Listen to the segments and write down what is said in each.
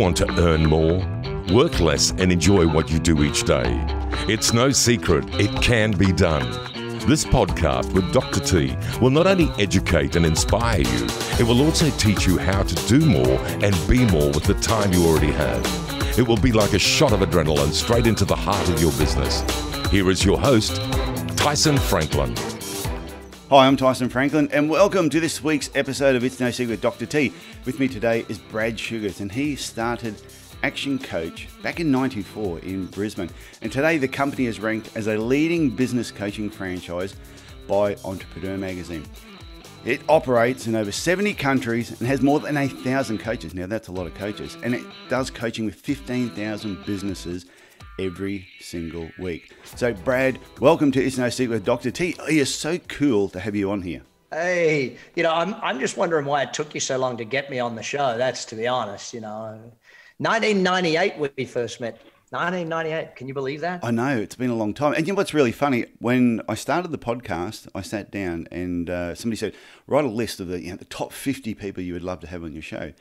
want to earn more? Work less and enjoy what you do each day. It's no secret, it can be done. This podcast with Dr. T will not only educate and inspire you, it will also teach you how to do more and be more with the time you already have. It will be like a shot of adrenaline straight into the heart of your business. Here is your host, Tyson Franklin. Hi, I'm Tyson Franklin, and welcome to this week's episode of It's No Secret Dr. T. With me today is Brad Sugars, and he started Action Coach back in 94 in Brisbane. And today the company is ranked as a leading business coaching franchise by Entrepreneur Magazine. It operates in over 70 countries and has more than a thousand coaches. Now, that's a lot of coaches. And it does coaching with 15,000 businesses every single week. So, Brad, welcome to It's No Secret with Dr. T. It is so cool to have you on here. Hey, you know, I'm, I'm just wondering why it took you so long to get me on the show. That's to be honest, you know. 1998 we first met. 1998. Can you believe that? I know it's been a long time. And you know what's really funny? When I started the podcast, I sat down and uh, somebody said, "Write a list of the you know, the top 50 people you would love to have on your show,"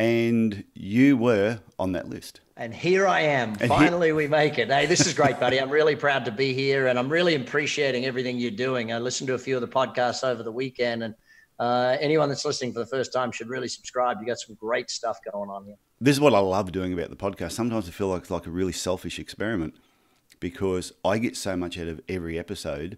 and you were on that list. And here I am. And Finally, we make it. Hey, this is great, buddy. I'm really proud to be here, and I'm really appreciating everything you're doing. I listened to a few of the podcasts over the weekend, and uh, anyone that's listening for the first time should really subscribe. You got some great stuff going on here. This is what I love doing about the podcast. Sometimes I feel like it's like a really selfish experiment because I get so much out of every episode,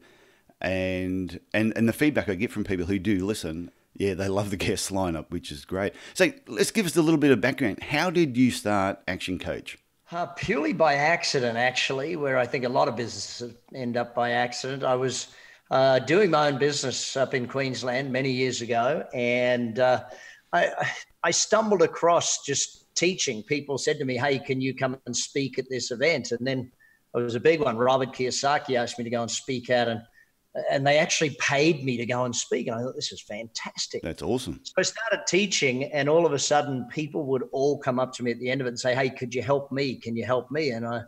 and and and the feedback I get from people who do listen yeah, they love the guest lineup, which is great. So let's give us a little bit of background. How did you start Action Coach? Uh, purely by accident, actually, where I think a lot of businesses end up by accident. I was uh, doing my own business up in Queensland many years ago, and uh, I, I stumbled across just teaching. People said to me, "Hey, can you come and speak at this event?" And then it was a big one. Robert Kiyosaki asked me to go and speak at an and they actually paid me to go and speak. And I thought, this is fantastic. That's awesome. So I started teaching, and all of a sudden, people would all come up to me at the end of it and say, Hey, could you help me? Can you help me? And I,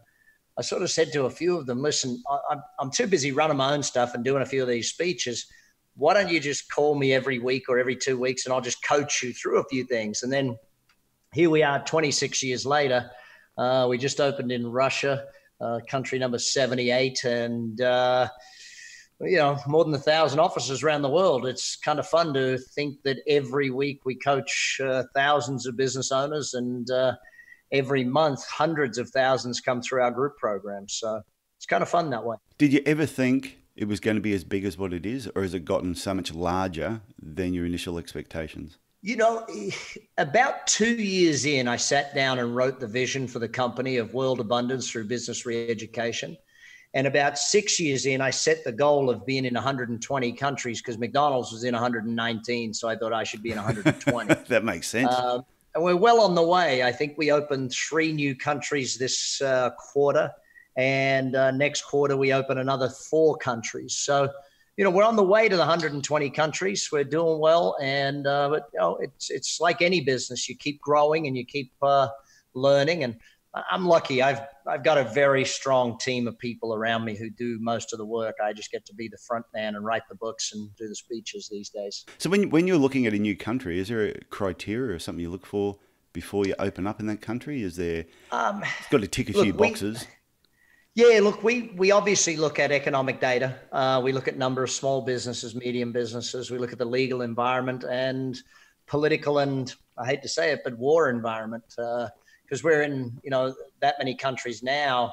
I sort of said to a few of them, Listen, I, I'm too busy running my own stuff and doing a few of these speeches. Why don't you just call me every week or every two weeks and I'll just coach you through a few things? And then here we are 26 years later. Uh, we just opened in Russia, uh, country number 78. And, uh, you know more than a thousand offices around the world. It's kind of fun to think that every week we coach uh, thousands of business owners and uh, every month hundreds of thousands come through our group programs so it's kind of fun that way. Did you ever think it was going to be as big as what it is or has it gotten so much larger than your initial expectations? You know, about two years in, I sat down and wrote the vision for the company of world abundance through business re education. And about six years in, I set the goal of being in 120 countries because McDonald's was in 119. So I thought I should be in 120. that makes sense. Uh, and we're well on the way. I think we opened three new countries this uh, quarter. And uh, next quarter, we open another four countries. So, you know, we're on the way to the 120 countries. We're doing well. And, uh, but, you know, it's, it's like any business. You keep growing and you keep uh, learning. And I'm lucky. I've I've got a very strong team of people around me who do most of the work. I just get to be the front man and write the books and do the speeches these days. So when when you're looking at a new country, is there a criteria or something you look for before you open up in that country? Is there? Um, it's got to tick a look, few boxes. We, yeah, look, we we obviously look at economic data. Uh, we look at number of small businesses, medium businesses. We look at the legal environment and political and I hate to say it, but war environment. Uh, because we're in you know that many countries now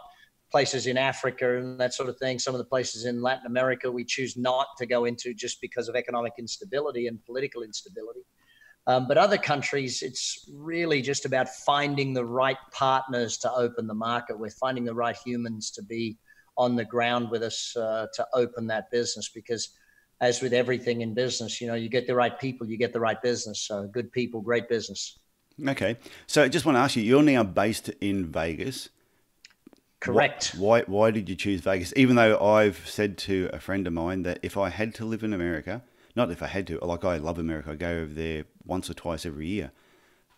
places in africa and that sort of thing some of the places in latin america we choose not to go into just because of economic instability and political instability. Um, but other countries it's really just about finding the right partners to open the market with finding the right humans to be on the ground with us uh, to open that business. Because as with everything in business you know you get the right people you get the right business. So good people great business Okay. So I just want to ask you, you're now based in Vegas. Correct. Why, why did you choose Vegas? Even though I've said to a friend of mine that if I had to live in America, not if I had to, like I love America, I go over there once or twice every year,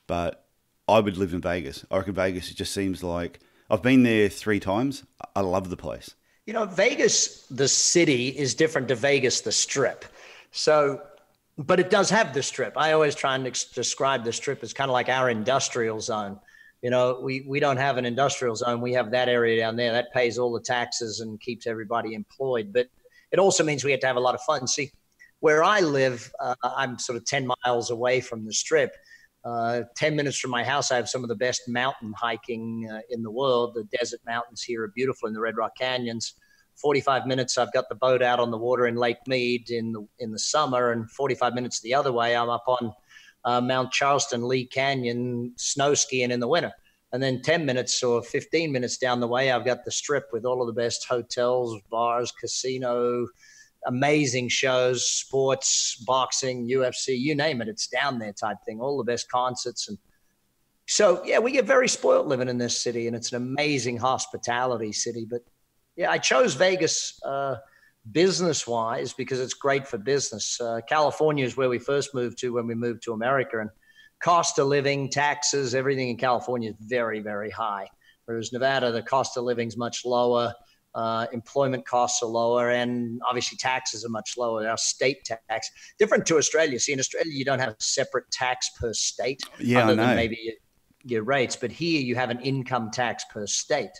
but I would live in Vegas. I reckon Vegas it just seems like I've been there three times. I love the place. You know, Vegas, the city, is different to Vegas, the strip. So but it does have the strip. I always try and ex- describe the strip as kind of like our industrial zone. you know, we, we don't have an industrial zone. We have that area down there that pays all the taxes and keeps everybody employed. But it also means we have to have a lot of fun. See, where I live, uh, I'm sort of 10 miles away from the strip. Uh, 10 minutes from my house, I have some of the best mountain hiking uh, in the world. The desert mountains here are beautiful in the Red Rock Canyons. 45 minutes, I've got the boat out on the water in Lake Mead in the, in the summer, and 45 minutes the other way, I'm up on uh, Mount Charleston, Lee Canyon, snow skiing in the winter. And then 10 minutes or 15 minutes down the way, I've got the strip with all of the best hotels, bars, casino, amazing shows, sports, boxing, UFC, you name it, it's down there type thing, all the best concerts. And so, yeah, we get very spoiled living in this city, and it's an amazing hospitality city. But yeah, I chose Vegas uh, business wise because it's great for business. Uh, California is where we first moved to when we moved to America, and cost of living, taxes, everything in California is very, very high. Whereas Nevada, the cost of living is much lower uh, employment costs are lower, and obviously taxes are much lower. Our state tax different to Australia. See, in Australia, you don't have a separate tax per state, yeah, other than maybe your, your rates. But here, you have an income tax per state.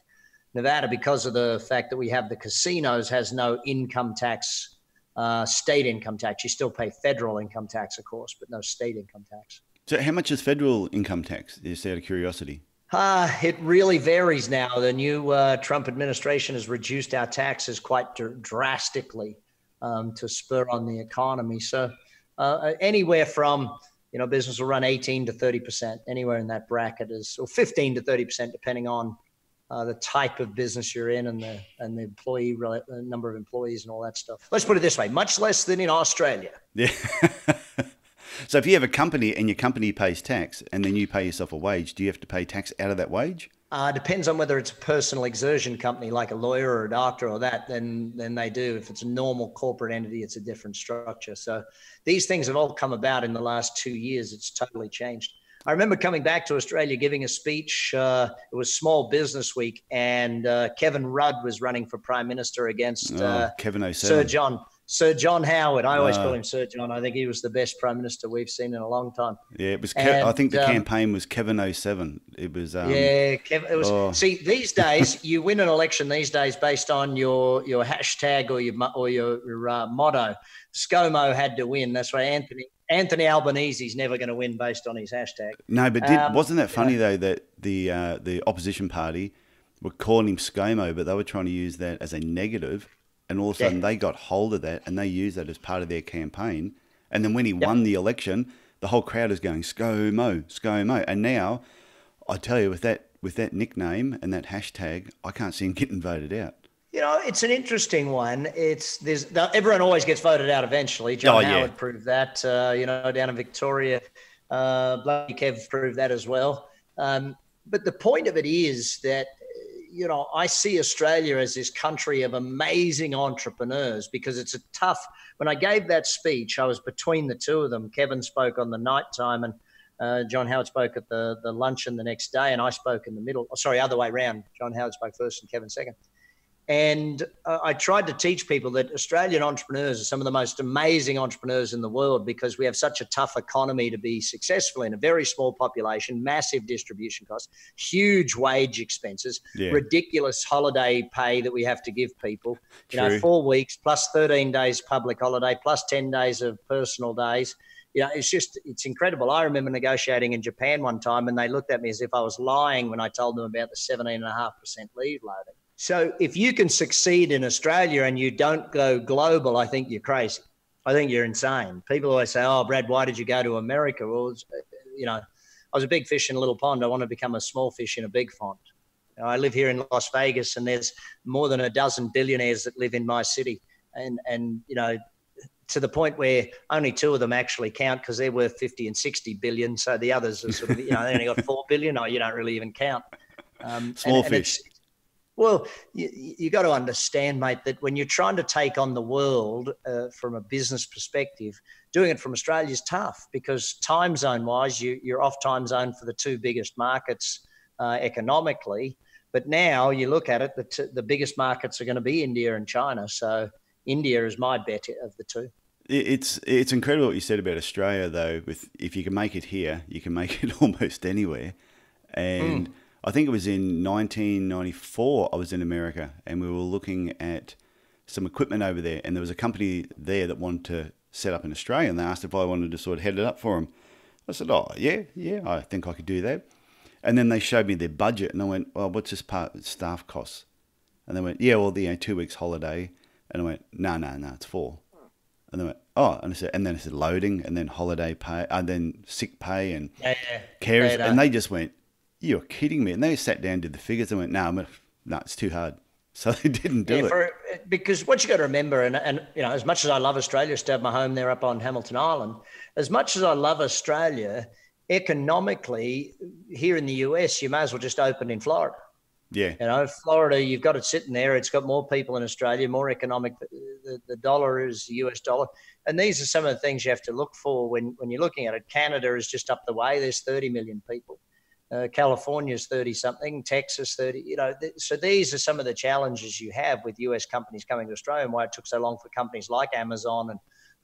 Nevada, because of the fact that we have the casinos, has no income tax, uh, state income tax. You still pay federal income tax, of course, but no state income tax. So, how much is federal income tax? Just out of curiosity. Uh, it really varies now. The new uh, Trump administration has reduced our taxes quite dr- drastically um, to spur on the economy. So uh, anywhere from you know business will run 18 to 30 percent, anywhere in that bracket is, or 15 to 30 percent, depending on uh, the type of business you're in and the and the employee the number of employees and all that stuff. Let's put it this way: much less than in Australia. Yeah. So if you have a company and your company pays tax and then you pay yourself a wage, do you have to pay tax out of that wage? Uh, depends on whether it's a personal exertion company like a lawyer or a doctor or that, then then they do. If it's a normal corporate entity, it's a different structure. So these things have all come about in the last two years. It's totally changed. I remember coming back to Australia giving a speech. Uh, it was Small Business Week, and uh, Kevin Rudd was running for Prime Minister against oh, uh, Kevin 07. Sir John. Sir John Howard. I always call him Sir John. I think he was the best prime minister we've seen in a long time. Yeah, it was. Ke- and, I think the um, campaign was Kevin 07. It was. Um, yeah, Kevin. It was. Oh. See, these days you win an election these days based on your your hashtag or your or your, your uh, motto. ScoMo had to win. That's why Anthony Anthony Albanese's never going to win based on his hashtag. No, but did, um, wasn't that funny though that the uh, the opposition party were calling him ScoMo, but they were trying to use that as a negative and all of a sudden yeah. they got hold of that and they used that as part of their campaign. And then when he yep. won the election, the whole crowd is going ScoMo, ScoMo. And now, I tell you, with that with that nickname and that hashtag, I can't see him getting voted out. You know, it's an interesting one. It's there's everyone always gets voted out eventually. John oh, Howard yeah. proved that. Uh, you know, down in Victoria, uh, Bloody Kev proved that as well. Um, but the point of it is that you know, I see Australia as this country of amazing entrepreneurs because it's a tough. When I gave that speech, I was between the two of them. Kevin spoke on the night time, and uh, John Howard spoke at the the luncheon the next day, and I spoke in the middle. Oh, sorry, other way around. John Howard spoke first, and Kevin second. And uh, I tried to teach people that Australian entrepreneurs are some of the most amazing entrepreneurs in the world because we have such a tough economy to be successful in a very small population, massive distribution costs, huge wage expenses, yeah. ridiculous holiday pay that we have to give people. You True. know, four weeks plus 13 days public holiday plus 10 days of personal days. You know, it's just, it's incredible. I remember negotiating in Japan one time and they looked at me as if I was lying when I told them about the 17.5% leave loading. So if you can succeed in Australia and you don't go global, I think you're crazy. I think you're insane. People always say, "Oh, Brad, why did you go to America?" Well, you know, I was a big fish in a little pond. I want to become a small fish in a big pond. I live here in Las Vegas, and there's more than a dozen billionaires that live in my city, and and you know, to the point where only two of them actually count because they're worth 50 and 60 billion. So the others are sort of, you know, they only got four billion, or you don't really even count. Um, Small and, fish. Well, you, you got to understand, mate, that when you're trying to take on the world uh, from a business perspective, doing it from Australia is tough because time zone wise, you, you're off time zone for the two biggest markets uh, economically. But now you look at it, the, t- the biggest markets are going to be India and China. So India is my bet of the two. It's it's incredible what you said about Australia, though. With if you can make it here, you can make it almost anywhere And mm. I think it was in 1994, I was in America and we were looking at some equipment over there. And there was a company there that wanted to set up in Australia. And they asked if I wanted to sort of head it up for them. I said, Oh, yeah, yeah, I think I could do that. And then they showed me their budget and I went, Well, what's this part staff costs? And they went, Yeah, well, the you know, two weeks holiday. And I went, No, no, no, it's four. And they went, oh, and I said, and then I said loading, and then holiday pay, and then sick pay, and yeah, yeah. carers, and they just went, you're kidding me. And they sat down, did the figures, and went, no, nah, no, it's too hard. So they didn't do yeah, for, it. Because what you got to remember, and, and you know, as much as I love Australia, to have my home there up on Hamilton Island, as much as I love Australia, economically, here in the US, you may as well just open in Florida. Yeah. You know, Florida, you've got it sitting there. It's got more people in Australia, more economic. The, the dollar is the US dollar. And these are some of the things you have to look for when, when you're looking at it. Canada is just up the way. There's 30 million people. Uh, California's 30 something, Texas 30, you know. Th- so these are some of the challenges you have with US companies coming to Australia and why it took so long for companies like Amazon and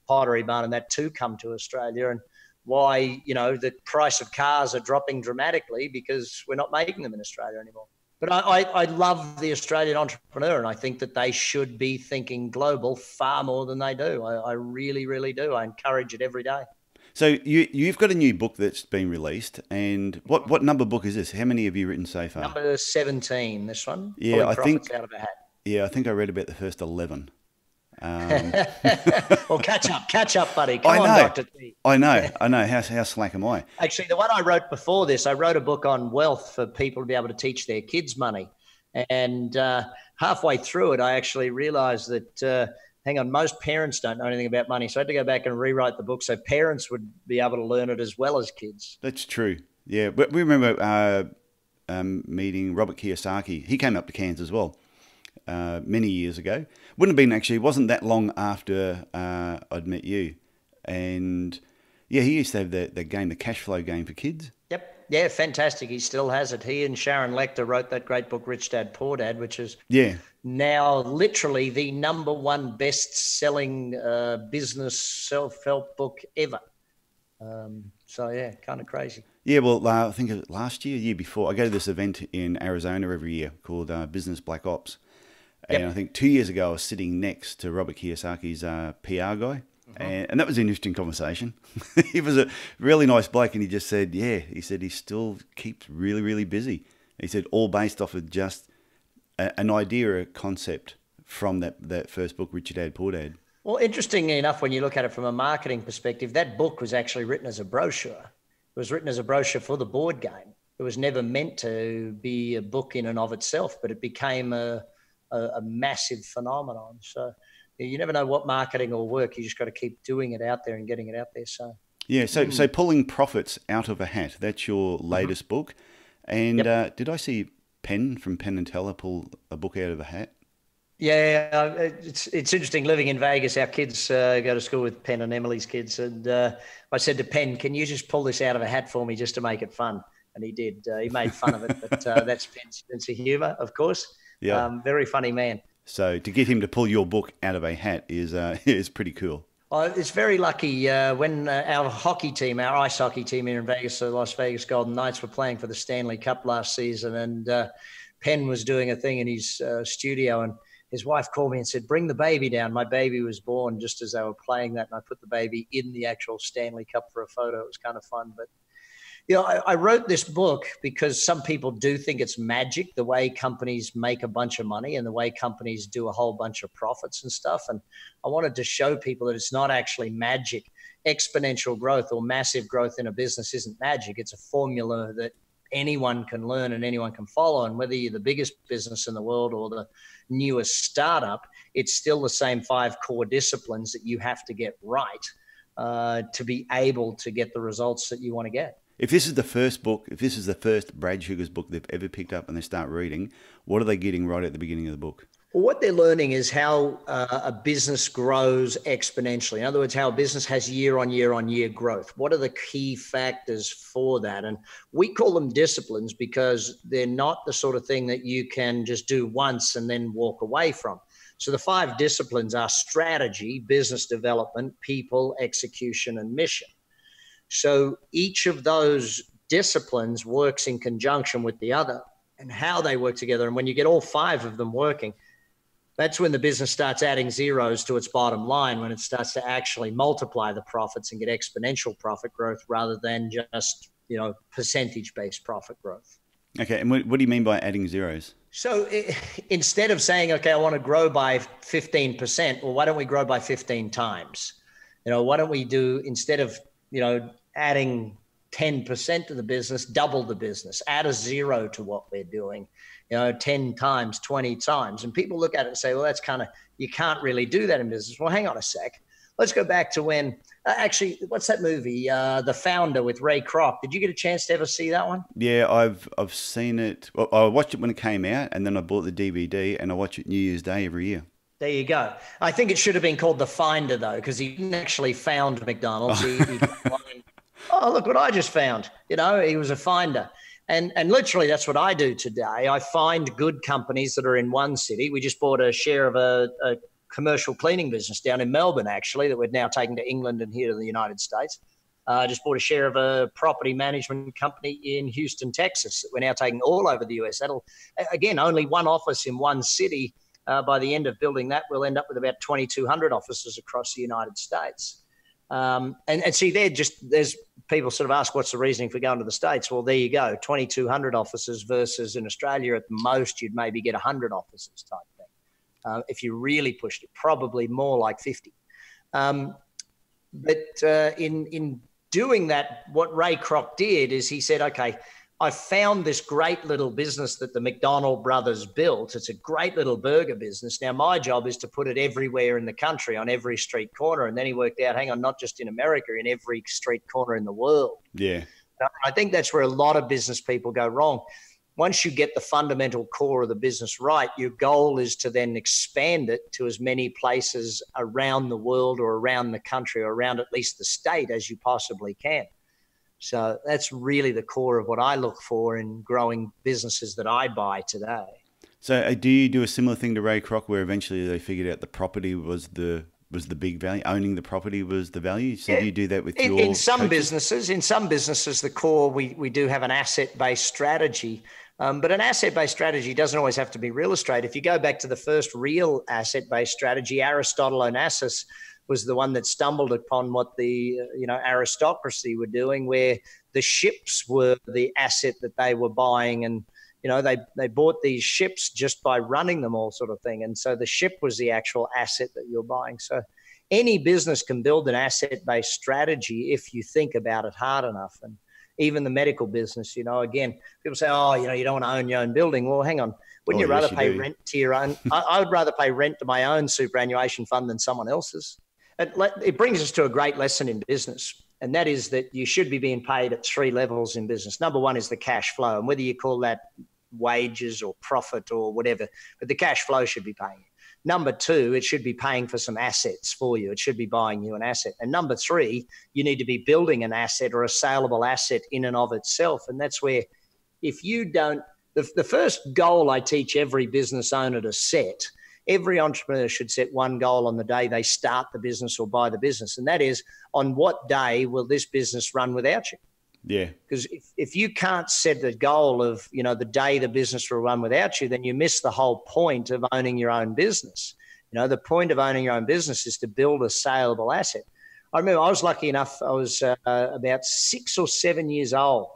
Pottery Barn and that to come to Australia and why, you know, the price of cars are dropping dramatically because we're not making them in Australia anymore. But I, I, I, love the Australian entrepreneur, and I think that they should be thinking global far more than they do. I, I really, really do. I encourage it every day. So you you've got a new book that's been released, and what what number book is this? How many have you written so far? Number seventeen. This one. Yeah, I think. Out of a hat. Yeah, I think I read about the first eleven. Um, well, catch up, catch up, buddy. Come I know, on, Doctor T. I know, I know. How, how slack am I? Actually, the one I wrote before this, I wrote a book on wealth for people to be able to teach their kids money. And uh, halfway through it, I actually realized that, uh, hang on, most parents don't know anything about money. So I had to go back and rewrite the book so parents would be able to learn it as well as kids. That's true. Yeah. But we remember uh, um, meeting Robert Kiyosaki. He came up to Cairns as well uh, many years ago. Wouldn't have been actually, wasn't that long after uh, I'd met you. And yeah, he used to have the, the game, the cash flow game for kids. Yeah, fantastic. He still has it. He and Sharon Lechter wrote that great book, Rich Dad Poor Dad, which is yeah now literally the number one best-selling uh, business self-help book ever. Um, so yeah, kind of crazy. Yeah, well, uh, I think last year, year before, I go to this event in Arizona every year called uh, Business Black Ops, and yep. I think two years ago, I was sitting next to Robert Kiyosaki's uh, PR guy. Mm-hmm. And, and, that was an interesting conversation. he was a really nice bloke, and he just said, "Yeah," he said he still keeps really, really busy. He said all based off of just a, an idea, a concept from that that first book, Rich Dad Poor Dad. Well, interestingly enough, when you look at it from a marketing perspective, that book was actually written as a brochure. It was written as a brochure for the board game. It was never meant to be a book in and of itself, but it became a a, a massive phenomenon. So you never know what marketing will work. You just got to keep doing it out there and getting it out there. So yeah, so mm. so pulling profits out of a hat. That's your mm-hmm. latest mm-hmm. book. And yep. uh, did I see Penn from Penn and Teller pull a book out of a hat? Yeah, it's it's interesting living in Vegas. Our kids uh, go to school with Penn and Emily's kids, and uh, I said to Penn, "Can you just pull this out of a hat for me, just to make it fun?" And he did. Uh, he made fun of it, but uh, that's Penn's sense of humour, of course. Yeah. Um, very funny man. So to get him to pull your book out of a hat is uh, is pretty cool. Well, it's very lucky uh, when uh, our hockey team, our ice hockey team here in Vegas, the Las Vegas Golden Knights, were playing for the Stanley Cup last season, and uh, Penn was doing a thing in his uh, studio, and his wife called me and said, "Bring the baby down." My baby was born just as they were playing that, and I put the baby in the actual Stanley Cup for a photo. It was kind of fun, but you know, I, I, wrote this book because some people do think it's magic the way companies make a bunch of money and the way companies do a whole bunch of profits and stuff. And I wanted to show people that it's not actually magic. Exponential growth or massive growth in a business isn't magic. It's a formula that anyone can learn and anyone can follow. And whether you're the biggest business in the world or the newest startup, it's still the same five core disciplines that you have to get right uh, to be able to get the results that you want to get if this is the first book, if this is the first Brad Sugars book they've ever picked up and they start reading, what are they getting right at the beginning of the book? Well, what they're learning is how uh, a business grows exponentially. In other words, how a business has year on year on year growth. What are the key factors for that? And we call them disciplines because they're not the sort of thing that you can just do once and then walk away from. So the five disciplines are strategy, business development, people, execution, and mission. So each of those disciplines works in conjunction with the other and how they work together. And when you get all five of them working, that's when the business starts adding zeros to its bottom line, when it starts to actually multiply the profits and get exponential profit growth rather than just, you know, percentage based profit growth. Okay. And what, what do you mean by adding zeros? So it, instead of saying, okay, I want to grow by 15%, well, why don't we grow by 15 times? You know, why don't we do, instead of, you know, adding 10% to the business, double the business, add a zero to what we're doing, you know, 10 times, 20 times. And people look at it and say, well, that's kind of, you can't really do that in business. Well, hang on a sec. Let's go back to when, uh, actually, what's that movie? Uh, the Founder with Ray Kroc. Did you get a chance to ever see that one? Yeah, I've I've seen it. Well, I watched it when it came out, and then I bought the DVD, and I watch it New Year's Day every year. There you go. I think it should have been called The Finder, though, because he didn't actually found McDonald's. he, he oh, look what I just found. You know, he was a finder. And, and literally, that's what I do today. I find good companies that are in one city. We just bought a share of a, a commercial cleaning business down in Melbourne, actually, that we're now taking to England and here to the United States. I uh, just bought a share of a property management company in Houston, Texas, that we're now taking all over the US. That'll, again, only one office in one city. Uh, by the end of building that, we'll end up with about 2,200 offices across the United States. Um, and, and see, there just there's people sort of ask what's the reasoning for going to the states. Well, there you go, 2,200 offices versus in Australia at most you'd maybe get 100 offices type thing. Uh, if you really pushed it, probably more like 50. Um, but uh, in in doing that, what Ray Kroc did is he said, okay, I found this great little business that the McDonald brothers built. It's a great little burger business. Now, my job is to put it everywhere in the country on every street corner. And then he worked out, hang on, not just in America, in every street corner in the world. Yeah. Uh, I think that's where a lot of business people go wrong. Once you get the fundamental core of the business right, your goal is to then expand it to as many places around the world or around the country or around at least the state as you possibly can. So that's really the core of what I look for in growing businesses that I buy today. So uh, do you do a similar thing to Ray Kroc, where eventually they figured out the property was the was the big value, owning the property was the value. So yeah. do you do that with in, your in some businesses? In some businesses, the core we we do have an asset based strategy. Um, but an asset based strategy doesn't always have to be real estate. If you go back to the first real asset based strategy, Aristotle Onassis was the one that stumbled upon what the uh, you know aristocracy were doing, where the ships were the asset that they were buying, and you know they they bought these ships just by running them all sort of thing, and so the ship was the actual asset that you're buying. So any business can build an asset based strategy if you think about it hard enough, and even the medical business, you know, again, people say, oh, you know, you don't want to own your own building. Well, hang on. Wouldn't oh, you rather yes, pay rent to your own? I, I, would rather pay rent to my own superannuation fund than someone else's it, it brings us to a great lesson in business and that is that you should be being paid at three levels in business. Number one is the cash flow, and whether you call that wages or profit or whatever, but the cash flow should be paying. Number two, it should be paying for some assets for you. It should be buying you an asset. And number three, you need to be building an asset or a saleable asset in and of itself. And that's where, if you don't, the, the first goal I teach every business owner to set every entrepreneur should set one goal on the day they start the business or buy the business. And that is on what day will this business run without you? Yeah. Because if, if you can't set the goal of, you know, the day the business will run without you, then you miss the whole point of owning your own business. You know, the point of owning your own business is to build a saleable asset. I remember I was lucky enough, I was uh, about six or seven years old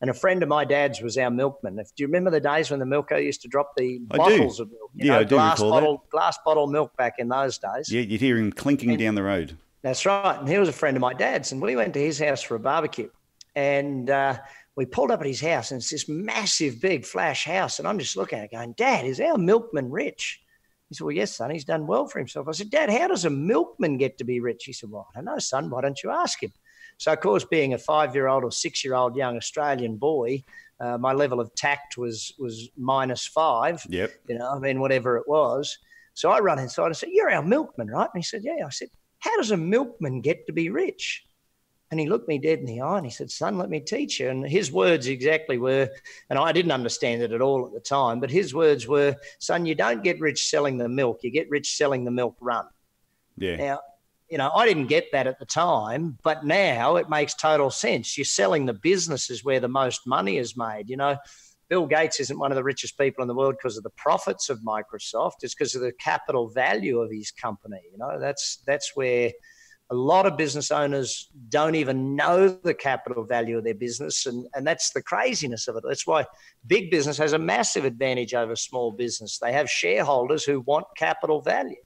and a friend of my dad's was our milkman. If, do you remember the days when the milker used to drop the I bottles do. of milk? You yeah, know, I do glass recall bottle, that. Glass bottle milk back in those days. Yeah, you'd hear him clinking and, down the road. That's right. And he was a friend of my dad's. And we went to his house for a barbecue. And uh, we pulled up at his house, and it's this massive, big flash house. And I'm just looking at it going, Dad, is our milkman rich? He said, Well, yes, son, he's done well for himself. I said, Dad, how does a milkman get to be rich? He said, Well, I don't know, son. Why don't you ask him? So, of course, being a five year old or six year old young Australian boy, uh, my level of tact was was minus five. Yep. You know, I mean, whatever it was. So I run inside and said, "You're our milkman, right?" And he said, "Yeah." I said, "How does a milkman get to be rich?" And he looked me dead in the eye and he said, Son, let me teach you. And his words exactly were, and I didn't understand it at all at the time, but his words were, Son, you don't get rich selling the milk, you get rich selling the milk run. Yeah. Now, you know, I didn't get that at the time, but now it makes total sense. You're selling the businesses where the most money is made. You know, Bill Gates isn't one of the richest people in the world because of the profits of Microsoft. It's because of the capital value of his company. You know, that's that's where a lot of business owners don't even know the capital value of their business, and and that's the craziness of it. That's why big business has a massive advantage over small business. They have shareholders who want capital value.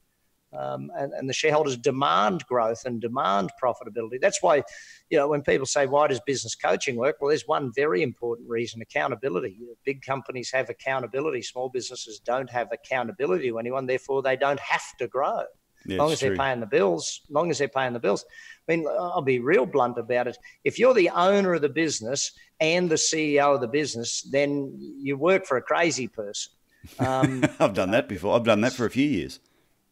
Um, and, and, the shareholders demand growth and demand profitability. That's why, you know, when people say, why does business coaching work? Well, there's one very important reason accountability. Big companies have accountability, small businesses don't have accountability to anyone, therefore, they don't have to grow. Yeah, as long as true. they're paying the bills, as long as they're paying the bills. I mean, I'll be real blunt about it. If you're the owner of the business and the CEO of the business, then you work for a crazy person. Um, I've done that before. I've done that for a few years.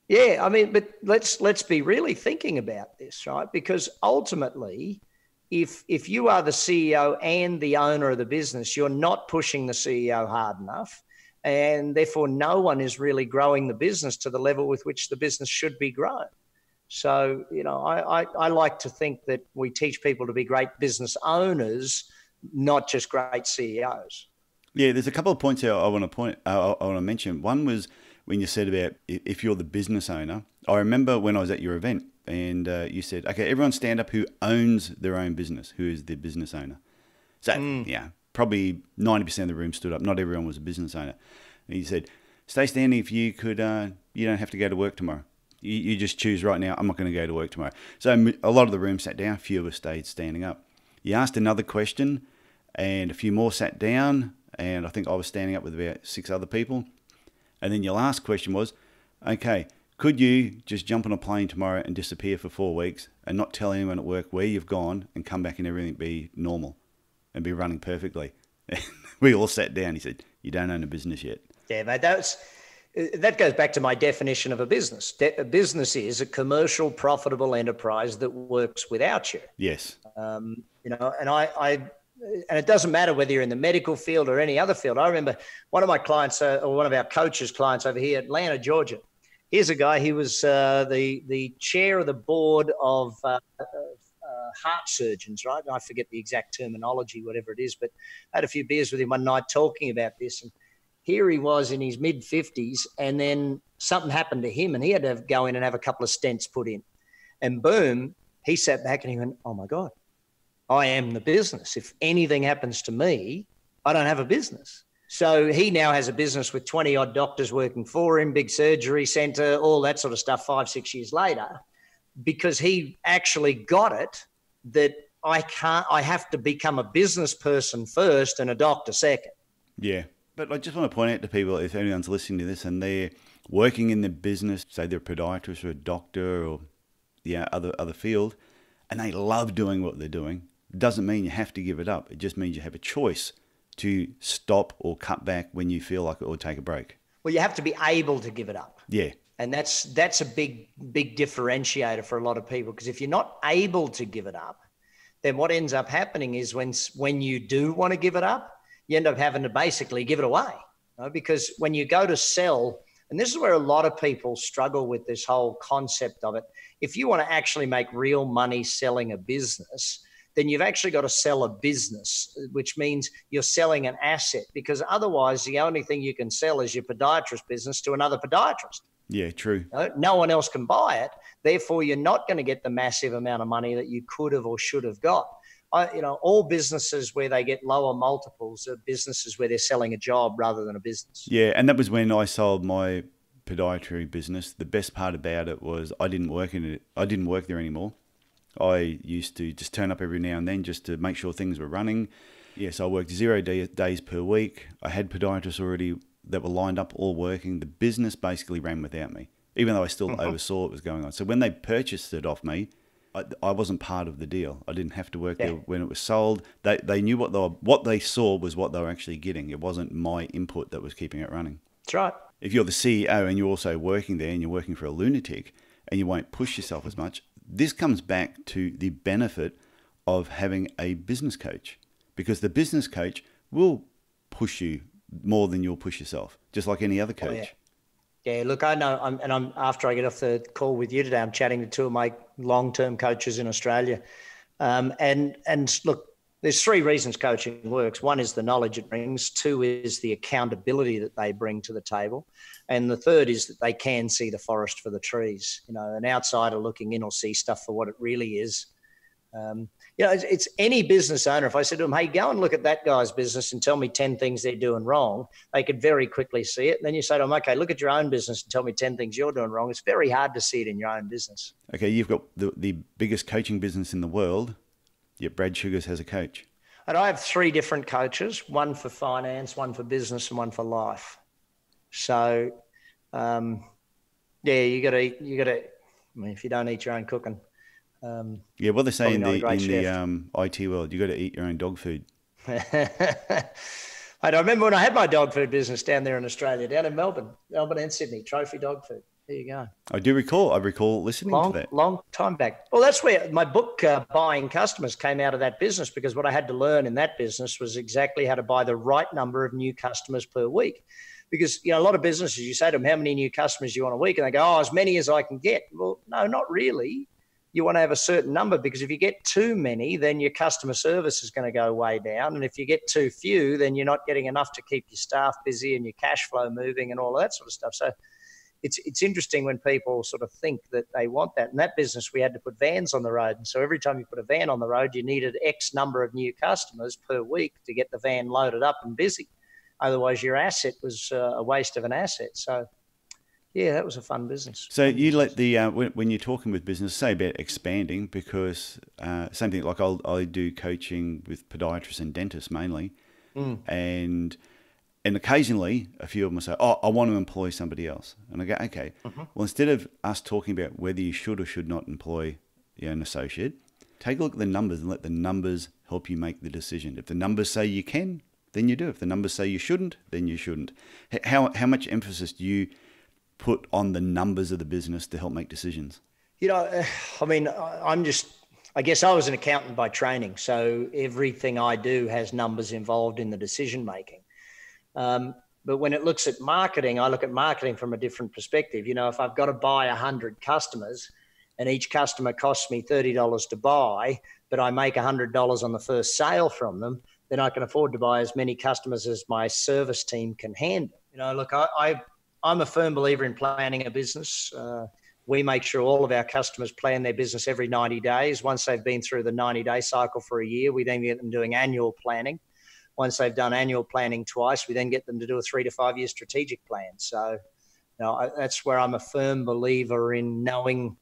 Yeah, I mean, but let's let's be really thinking about this, right? Because ultimately, if if you are the CEO and the owner of the business, you're not pushing the CEO hard enough, and therefore no one is really growing the business to the level with which the business should be grown. So, you know, I, I, I like to think that we teach people to be great business owners, not just great CEOs. Yeah, there's a couple of points here I want to point. Uh, I want to mention. One was when you said about if you're the business owner. I remember when I was at your event and uh, you said, okay, everyone stand up who owns their own business, who is the business owner. So, mm. yeah, probably 90% of the room stood up. Not everyone was a business owner. And he said, stay standing if you could, uh, you don't have to go to work tomorrow. You, you just choose right now, I'm not going to go to work tomorrow. So a lot of the room sat down, a few of us stayed standing up. You asked another question, and a few more sat down, and I think I was standing up with about six other people. And then your last question was, okay, could you just jump on a plane tomorrow and disappear for four weeks and not tell anyone at work where you've gone and come back and everything be normal and be running perfectly? we all sat down. He said, you don't own a business yet. Yeah, mate, that's that goes back to my definition of a business. a business is a commercial, profitable enterprise that works without you. Yes. Um, you know, and I, I and it doesn't matter whether you're in the medical field or any other field. I remember one of my clients, uh, or one of our coaches' clients over here, Atlanta, Georgia. Here's a guy. He was uh, the the chair of the board of uh, uh heart surgeons, right? I forget the exact terminology, whatever it is, but I had a few beers with him one night talking about this. And here he was in his mid 50s, and then something happened to him, and he had to go in and have a couple of stents put in. And boom, he sat back and he went, Oh my God, I am the business. If anything happens to me, I don't have a business. So he now has a business with 20 odd doctors working for him, big surgery center, all that sort of stuff, five, six years later, because he actually got it that I can't, I have to become a business person first and a doctor second. Yeah. But I just want to point out to people if anyone's listening to this and they're working in the business, say they're a podiatrist or a doctor or the other other field, and they love doing what they're doing, doesn't mean you have to give it up. It just means you have a choice to stop or cut back when you feel like it or take a break. Well, you have to be able to give it up. Yeah. And that's that's a big big differentiator for a lot of people because if you're not able to give it up, then what ends up happening is when when you do want to give it up, you end up having to basically give it away. You know? Because when you go to sell, and this is where a lot of people struggle with this whole concept of it. If you want to actually make real money selling a business, then you've actually got to sell a business, which means you're selling an asset because otherwise the only thing you can sell is your podiatrist business to another podiatrist. Yeah, true. No, no one else can buy it. Therefore, you're not going to get the massive amount of money that you could have or should have got. I, you know, all businesses where they get lower multiples are businesses where they're selling a job rather than a business. Yeah, and that was when I sold my podiatry business. The best part about it was I didn't work in it. I didn't work there anymore. I used to just turn up every now and then just to make sure things were running. Yes, I worked zero day, days per week. I had podiatrists already that were lined up, all working. The business basically ran without me, even though I still mm-hmm. oversaw what was going on. So when they purchased it off me, I, I wasn't part of the deal. I didn't have to work yeah. there when it was sold. They, they knew what they were, what they saw was what they were actually getting. It wasn't my input that was keeping it running. That's right. If you're the CEO and you're also working there and you're working for a lunatic and you won't push yourself as much, this comes back to the benefit of having a business coach because the business coach will push you more than you'll push yourself, just like any other coach. Oh, yeah. Yeah, look, I know, I'm, and I'm after I get off the call with you today, I'm chatting to two of my long-term coaches in Australia, um, and and look, there's three reasons coaching works. One is the knowledge it brings. Two is the accountability that they bring to the table, and the third is that they can see the forest for the trees. You know, an outsider looking in will see stuff for what it really is. Um, you know, it's, it's, any business owner. If I said to them, "Hey, go and look at that guy's business and tell me ten things they're doing wrong," they could very quickly see it. And then you say to them, "Okay, look at your own business and tell me ten things you're doing wrong." It's very hard to see it in your own business. Okay, you've got the, the biggest coaching business in the world, yet Brad Sugars has a coach. And I have three different coaches: one for finance, one for business, and one for life. So, um, yeah, you got to you got to. I mean, if you don't eat your own cooking, um, yeah, what they say in the in the um, IT world, you got to eat your own dog food. I remember when I had my dog food business down there in Australia, down in Melbourne, Melbourne and Sydney, Trophy Dog Food. There you go. I do recall. I recall listening long, to that. Long time back. Well, that's where my book, uh, Buying Customers, came out of that business because what I had to learn in that business was exactly how to buy the right number of new customers per week. Because you know a lot of businesses, you say to them, "How many new customers do you want a week?" and they go, "Oh, as many as I can get." Well, no, not really you want to have a certain number because if you get too many, then your customer service is going to go way down. And if you get too few, then you're not getting enough to keep your staff busy and your cash flow moving and all that sort of stuff. So it's it's interesting when people sort of think that they want that. In that business, we had to put vans on the road, and so every time you put a van on the road, you needed X number of new customers per week to get the van loaded up and busy. Otherwise, your asset was uh, a waste of an asset. So yeah, that was a fun business. So you let the uh, when, when, you're talking with business, say about expanding because uh, same thing. Like I'll I do coaching with podiatrists and dentists mainly, mm. and and occasionally a few of them will say, "Oh, I want to employ somebody else," and I go, "Okay." Mm-hmm. Well, instead of us talking about whether you should or should not employ you know, an associate, take a look at the numbers and let the numbers help you make the decision. If the numbers say you can, then you do. If the numbers say you shouldn't, then you shouldn't. How how much emphasis do you put on the numbers of the business to help make decisions? You know, I mean, I'm just, I guess I was an accountant by training. So everything I do has numbers involved in the decision making. Um, but when it looks at marketing, I look at marketing from a different perspective. You know, if I've got to buy 100 customers and each customer costs me $30 to buy, but I make $100 on the first sale from them, then I can afford to buy as many customers as my service team can handle. You know, look, I, I I'm a firm believer in planning a business. Uh, we make sure all of our customers plan their business every 90 days. Once they've been through the 90 day cycle for a year, we then get them doing annual planning. Once they've done annual planning twice, we then get them to do a three to five year strategic plan. So, you know, that's where I'm a firm believer in knowing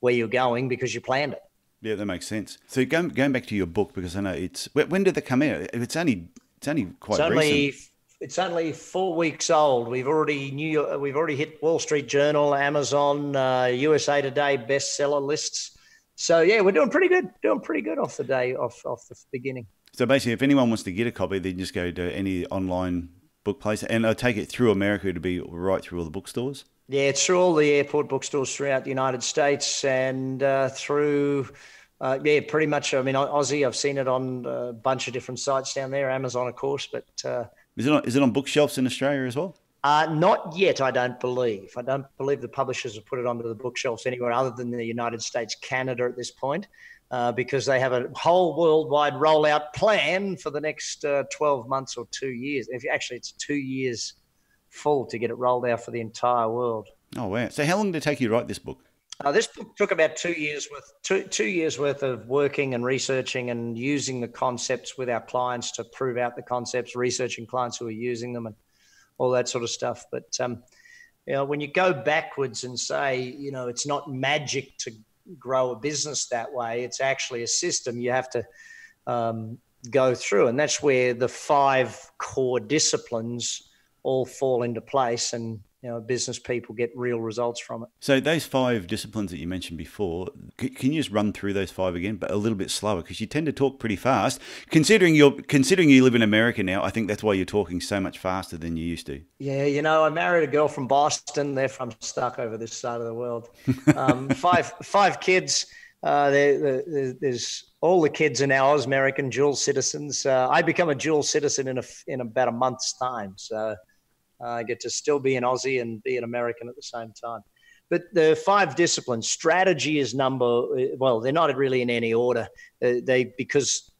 where you're going because you planned it. Yeah, that makes sense. So going going back to your book because I know it's when did it come out? It's only it's only quite it's only recent it's only four weeks old. We've already New we've already hit Wall Street Journal, Amazon, uh, USA Today bestseller lists. So yeah, we're doing pretty good. Doing pretty good off the day off off the beginning. So basically, if anyone wants to get a copy, they just go to any online book place, and I take it through America to be right through all the bookstores. Yeah, it's through all the airport bookstores throughout the United States and uh, through. Uh, yeah, pretty much. I mean, Aussie. I've seen it on a bunch of different sites down there. Amazon, of course, but uh, is it on, is it on bookshelves in Australia as well? Uh, not yet, I don't believe. I don't believe the publishers have put it onto the bookshelves anywhere other than the United States, Canada at this point, uh, because they have a whole worldwide rollout plan for the next uh, 12 months or two years. If actually, it's two years full to get it rolled out for the entire world. Oh wow! So how long did it take you to write this book? Uh, this book took about two years worth two, two years worth of working and researching and using the concepts with our clients to prove out the concepts, researching clients who are using them and all that sort of stuff. But um, you know, when you go backwards and say, you know, it's not magic to grow a business that way. It's actually a system you have to um, go through, and that's where the five core disciplines all fall into place and you know, business people get real results from it. So those five disciplines that you mentioned before, can you just run through those five again, but a little bit slower because you tend to talk pretty fast. Considering you're considering you live in America now, I think that's why you're talking so much faster than you used to. Yeah, you know, I married a girl from Boston. They're from stuck over this side of the world. Um, five five kids. Uh, there's all the kids are now American dual citizens. Uh, I become a dual citizen in a in about a month's time. So I get to still be an Aussie and be an American at the same time. But the five disciplines, strategy is number. Well, they're not really in any order. Uh, they because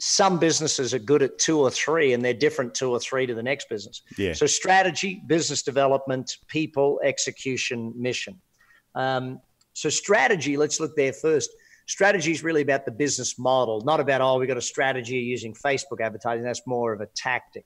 some businesses are good at two or three and they're different two or three to the next business. Yeah. So strategy, business development, people, execution, mission. Um, so strategy, let's look there first. Strategy is really about the business model, not about, oh, we've got a strategy using Facebook advertising. That's more of a tactic.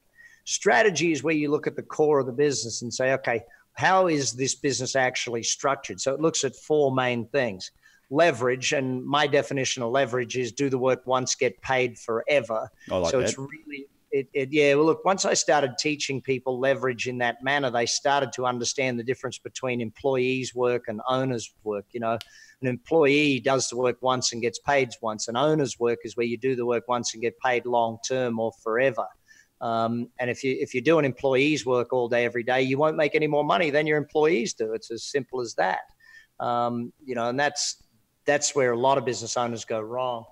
Strategy is where you look at the core of the business and say, okay, how is this business actually structured? So it looks at four main things leverage. And my definition of leverage is do the work once, get paid forever. Like so that. it's really, it, it, yeah, well, look, once I started teaching people leverage in that manner, they started to understand the difference between employees' work and owners' work. You know, an employee does the work once and gets paid once. An owner's work is where you do the work once and get paid long term or forever. Um, and if you if you're doing employees' work all day every day, you won't make any more money than your employees do. It's as simple as that. Um, you know, and that's that's where a lot of business owners go wrong.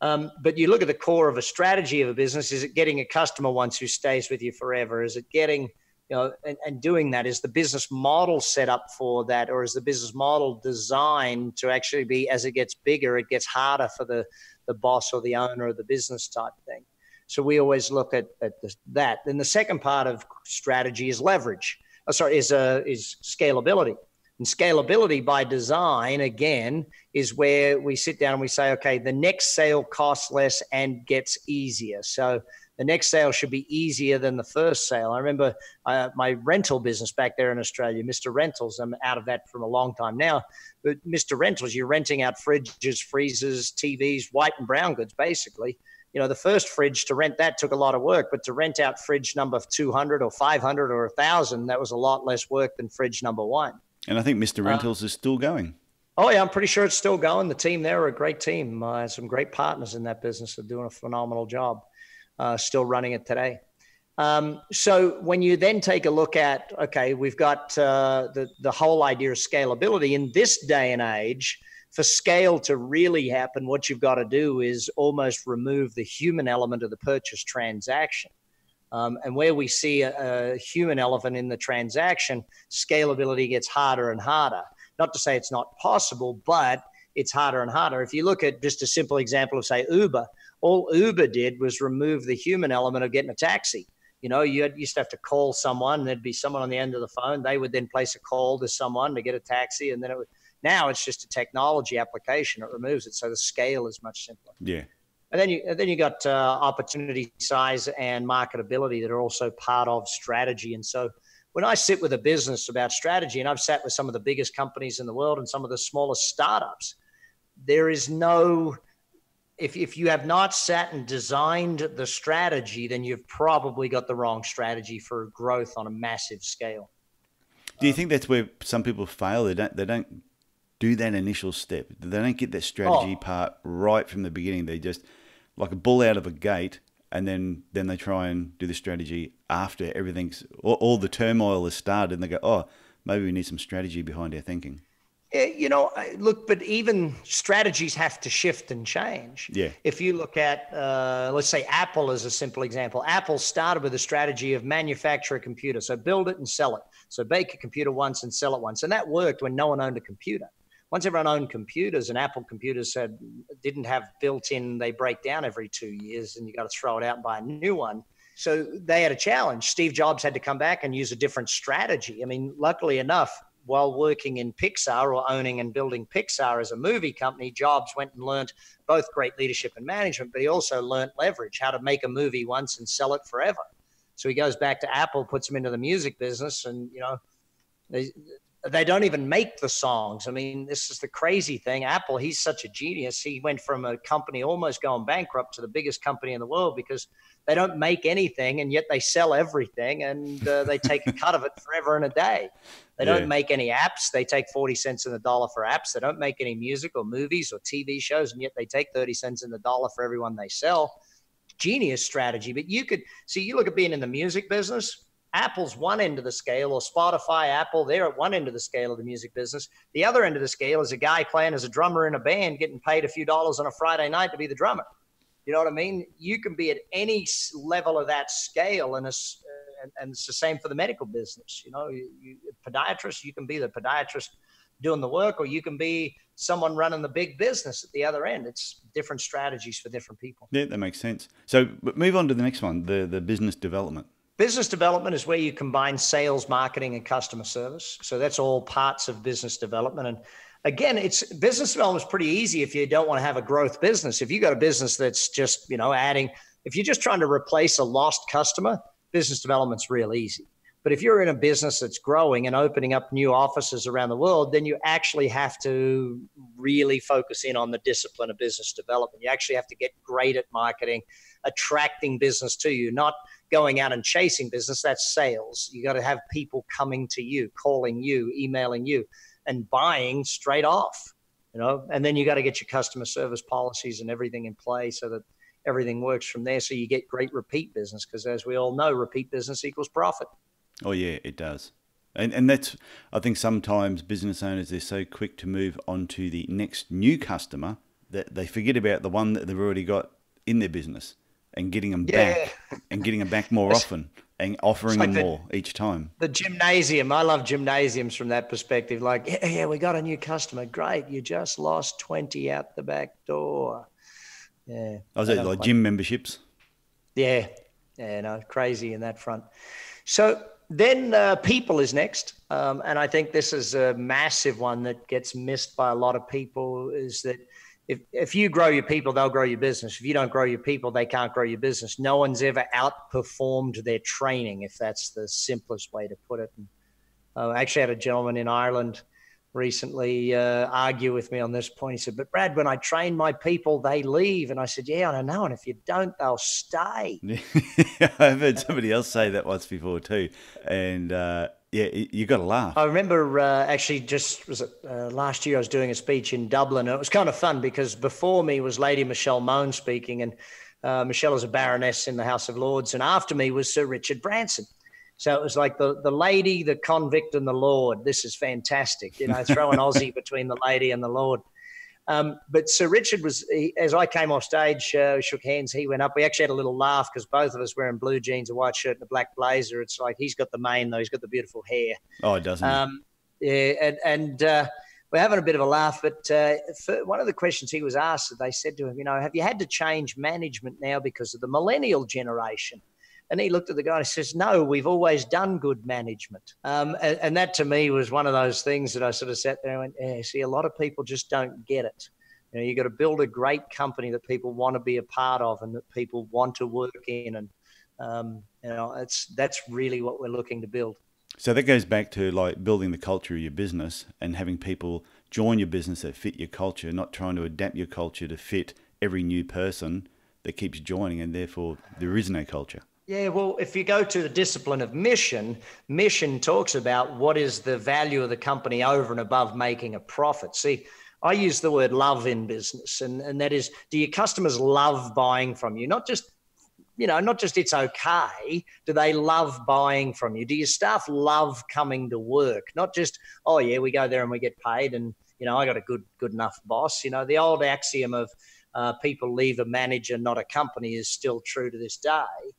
Um, but you look at the core of a strategy of a business. Is it getting a customer once who stays with you forever? Is it getting, you know, and, and doing that? Is the business model set up for that? Or is the business model designed to actually be, as it gets bigger, it gets harder for the, the boss or the owner of the business type thing? So we always look at, at the, that. Then the second part of strategy is leverage. Oh, sorry, is, uh, is scalability. And scalability by design, again, is where we sit down and we say, okay, the next sale costs less and gets easier. So the next sale should be easier than the first sale. I remember uh, my rental business back there in Australia, Mr. Rentals. I'm out of that from a long time now. But Mr. Rentals, you're renting out fridges, freezers, TVs, white and brown goods, basically. You know, the first fridge to rent that took a lot of work, but to rent out fridge number 200 or 500 or 1,000, that was a lot less work than fridge number one. And I think Mr. Rentals uh, is still going. Oh yeah, I'm pretty sure it's still going. The team there are a great team. Uh, some great partners in that business are doing a phenomenal job. Uh, still running it today. Um, so when you then take a look at okay, we've got uh, the the whole idea of scalability in this day and age. For scale to really happen, what you've got to do is almost remove the human element of the purchase transaction. Um, and where we see a, a, human element in the transaction, scalability gets harder and harder. Not to say it's not possible, but it's harder and harder. If you look at just a simple example of, say, Uber, all Uber did was remove the human element of getting a taxi. You know, you used to have to call someone, there'd be someone on the end of the phone. They would then place a call to someone to get a taxi, and then it would. Now it's just a technology application. It removes it, so the scale is much simpler. Yeah. And then you and then you got uh, opportunity size and marketability that are also part of strategy. And so when I sit with a business about strategy, and I've sat with some of the biggest companies in the world and some of the smallest startups, there is no if, if you have not sat and designed the strategy, then you've probably got the wrong strategy for growth on a massive scale. Do you think that's where some people fail? They don't they don't do that initial step. They don't get that strategy oh. part right from the beginning. They just like a bull out of a gate, and then then they try and do the strategy after everything's all, all the turmoil has started, and they go, oh, maybe we need some strategy behind our thinking. You know, look, but even strategies have to shift and change. Yeah. If you look at, uh, let's say, Apple as a simple example, Apple started with a strategy of manufacture a computer, so build it and sell it. So bake a computer once and sell it once, and that worked when no one owned a computer once everyone owned computers and Apple computers had didn't have built-in, they break down every two years, and you got to throw it out and buy a new one. So they had a challenge. Steve Jobs had to come back and use a different strategy. I mean, luckily enough, while working in Pixar or owning and building Pixar as a movie company, Jobs went and learned both great leadership and management, but he also learned leverage, how to make a movie once and sell it forever. So he goes back to Apple, puts him into the music business, and you know, they don't even make the songs. I mean, this is the crazy thing. Apple, he's such a genius. He went from a company almost going bankrupt to the biggest company in the world because they don't make anything and yet they sell everything and uh, they take a cut of it forever and a day. They don't make any apps. They take 40 cents in the dollar for apps. They don't make any music or movies or TV shows and yet they take 30 cents in the dollar for everyone they sell. Genius strategy. But you could see, you look at being in the music business Apple's one end of the scale, or Spotify, Apple, they're at one end of the scale of the music business. The other end of the scale is a guy playing as a drummer in a band, getting paid a few dollars on a Friday night to be the drummer. You know what I mean? You can be at any level of that scale and and, and it's the same for the medical business. You know, you, you, podiatrist, you can be the podiatrist doing the work, or you can be someone running the big business at the other end. It's different strategies for different people. Yeah, that makes sense. So, move on to the next one, the the business development. Business development is where you combine sales, marketing, and customer service. So that's all parts of business development. And again, it's business development is pretty easy if you don't want to have a growth business. If you got a business that's just you know adding, if you're just trying to replace a lost customer, business development's real easy. But if you're in a business that's growing and opening up new offices around the world, then you actually have to really focus in on the discipline of business development. You actually have to get great at marketing, attracting business to you, not going out and chasing business. That's sales. You got to have people coming to you, calling you, emailing you, and buying straight off. You know, and then you got to get your customer service policies and everything in place so that everything works from there. So you get great repeat business because, as we all know, repeat business equals profit. Oh yeah, it does. And and that's I think sometimes business owners they're so quick to move on to the next new customer that they forget about the one that they've already got in their business and getting them yeah. back and getting them back more often and offering like them the, more each time. The gymnasium, I love gymnasiums from that perspective. Like, yeah, yeah, we got a new customer. Great, you just lost twenty out the back door. Yeah. Oh, was it uh, like gym memberships? Yeah, yeah, no, crazy in that front. So then uh, people is next, um, and I think this is a massive one that gets missed by a lot of people. Is that if if you grow your people, they'll grow your business. If you don't grow your people, they can't grow your business. No one's ever outperformed their training, if that's the simplest way to put it. And, uh, I actually had a gentleman in Ireland recently uh, argue with me on this point. He said, "But Brad, when I train my people, they leave." And I said, "Yeah, I know. And if you don't, they'll stay." I've heard somebody else say that once before too, and uh, yeah, you got to laugh. I remember uh, actually just was it uh, last year I was doing a speech in Dublin, and it was kind of fun because before me was Lady Michelle Mone speaking, and uh, Michelle is a baroness in the House of Lords, and after me was Sir Richard Branson. So it was like the the lady, the convict, and the Lord. This is fantastic. You know, throw an Aussie between the lady and the Lord. Um, but Sir Richard was, he, as I came off stage, uh, shook hands. He went up. We actually had a little laugh because both of us wearing blue jeans, a white shirt, and a black blazer. It's like he's got the mane though. He's got the beautiful hair. Oh, it doesn't. Um, yeah, and and uh, we're having a bit of a laugh. But uh, one of the questions he was asked, they said to him, you know, have you had to change management now because of the millennial generation? And he looked at the guy and says, No, we've always done good management. Um, and, and, that to me was one of those things that I sort of sat there and went, Yeah, see, a lot of people just don't get it. You know, you've got to build a great company that people want to be a part of and that people want to work in. And, um, you know, it's, that's really what we're looking to build. So that goes back to like building the culture of your business and having people join your business that fit your culture, not trying to adapt your culture to fit every new person that keeps joining, and therefore there is no culture. Yeah, well, if you go to the discipline of mission, mission talks about what is the value of the company over and above making a profit. See, I use the word love in business, and, and that is do your customers love buying from you? Not just you know, not just it's okay. Do they love buying from you? Do your staff love coming to work? Not just, oh yeah, we go there and we get paid, and you know, I got a good good enough boss. You know, the old axiom of uh, people leave a manager, not a company, is still true to this day.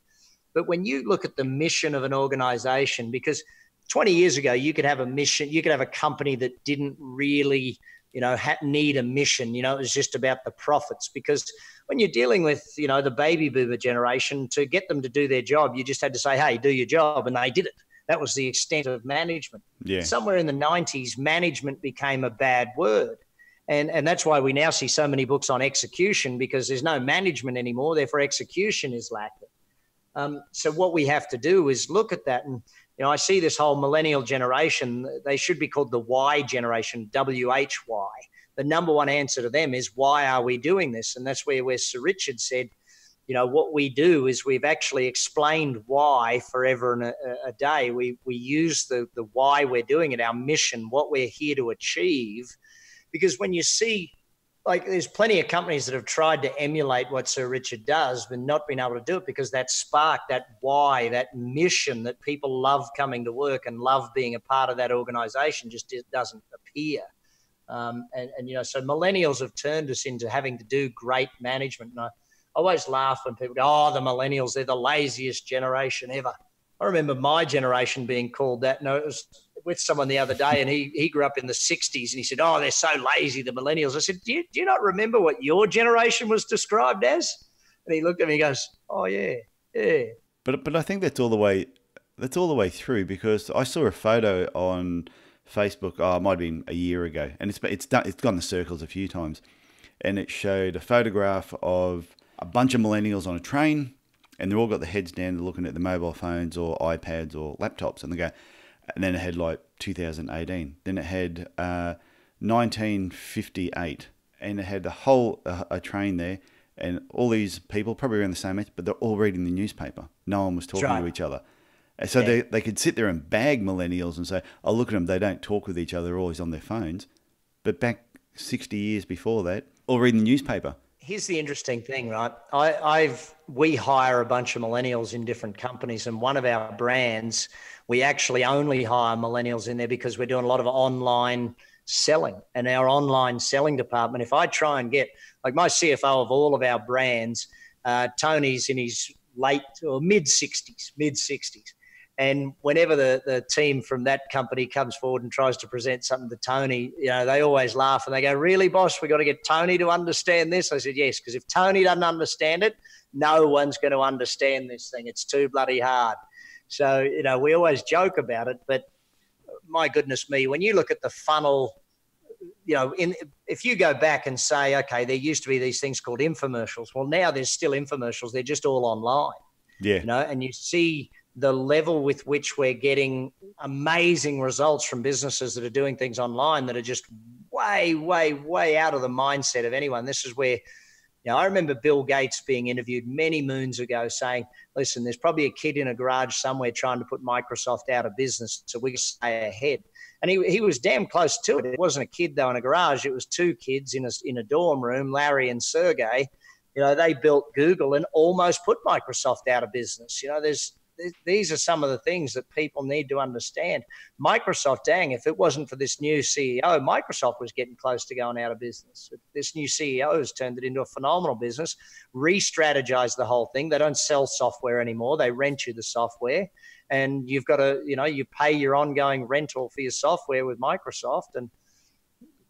But when you look at the mission of an organization, because 20 years ago, you could have a mission, you could have a company that didn't really, you know, need a mission. You know, it was just about the profits. Because when you're dealing with, you know, the baby boomer generation, to get them to do their job, you just had to say, hey, do your job. And they did it. That was the extent of management. Yeah. Somewhere in the 90s, management became a bad word. And, and that's why we now see so many books on execution because there's no management anymore. Therefore, execution is lacking. Um, so what we have to do is look at that, and you know, I see this whole millennial generation. They should be called the Y generation, W H Y. The number one answer to them is why are we doing this? And that's where where Sir Richard said, you know, what we do is we've actually explained why forever and a, a day. We we use the the why we're doing it, our mission, what we're here to achieve, because when you see like there's plenty of companies that have tried to emulate what Sir Richard does, but not been able to do it because that spark, that why, that mission that people love coming to work and love being a part of that organization just doesn't appear. Um, and, and, you know, so millennials have turned us into having to do great management. And I always laugh when people go, oh, the millennials, they're the laziest generation ever. I remember my generation being called that. And I was with someone the other day, and he he grew up in the '60s, and he said, "Oh, they're so lazy, the millennials." I said, "Do you do you not remember what your generation was described as?" And he looked at me, and goes, "Oh yeah, yeah." But but I think that's all the way that's all the way through because I saw a photo on Facebook. Oh, it might have been a year ago, and it's it's done, it's gone the circles a few times, and it showed a photograph of a bunch of millennials on a train, and they're all got their heads down, looking at the mobile phones or iPads or laptops, and they go, and then it had like 2018, then it had uh, 1958, and it had the whole a, a train there, and all these people probably around the same age, but they're all reading the newspaper. No one was talking right. to each other. So yeah. they, they could sit there and bag millennials and say, oh, look at them, they don't talk with each other, they're always on their phones. But back 60 years before that, all reading the newspaper. Here's the interesting thing, right? I, I've we hire a bunch of millennials in different companies, and one of our brands, we actually only hire millennials in there because we're doing a lot of online selling. And our online selling department, if I try and get like my CFO of all of our brands, uh, Tony's in his late or mid 60s, mid 60s. And whenever the, the team from that company comes forward and tries to present something to Tony, you know, they always laugh and they go, Really, boss, we've got to get Tony to understand this? I said, Yes, because if Tony doesn't understand it, no one's going to understand this thing. It's too bloody hard. So, you know, we always joke about it, but my goodness me, when you look at the funnel, you know, in if you go back and say, okay, there used to be these things called infomercials. Well, now there's still infomercials. They're just all online. Yeah. You know, and you see the level with which we're getting amazing results from businesses that are doing things online that are just way, way, way out of the mindset of anyone. This is where, you know, I remember Bill Gates being interviewed many moons ago saying, listen, there's probably a kid in a garage somewhere trying to put Microsoft out of business so we stay ahead. And he, he was damn close to it. It wasn't a kid though in a garage. It was two kids in a, in a dorm room, Larry and Sergey. You know, they built Google and almost put Microsoft out of business. You know, there's these are some of the things that people need to understand. Microsoft, dang, if it wasn't for this new CEO, Microsoft was getting close to going out of business. This new CEO has turned it into a phenomenal business, re strategized the whole thing. They don't sell software anymore, they rent you the software. And you've got to, you know, you pay your ongoing rental for your software with Microsoft. And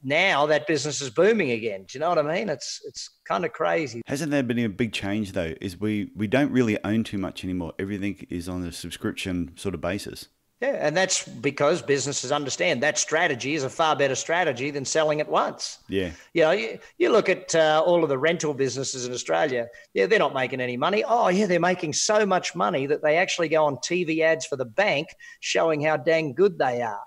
now that business is booming again. Do you know what I mean? It's it's kind of crazy. Hasn't there been a big change though? Is we we don't really own too much anymore. Everything is on a subscription sort of basis. Yeah, and that's because businesses understand that strategy is a far better strategy than selling at once. Yeah. You know, you, you look at uh, all of the rental businesses in Australia, yeah, they're not making any money. Oh, yeah, they're making so much money that they actually go on TV ads for the bank showing how dang good they are.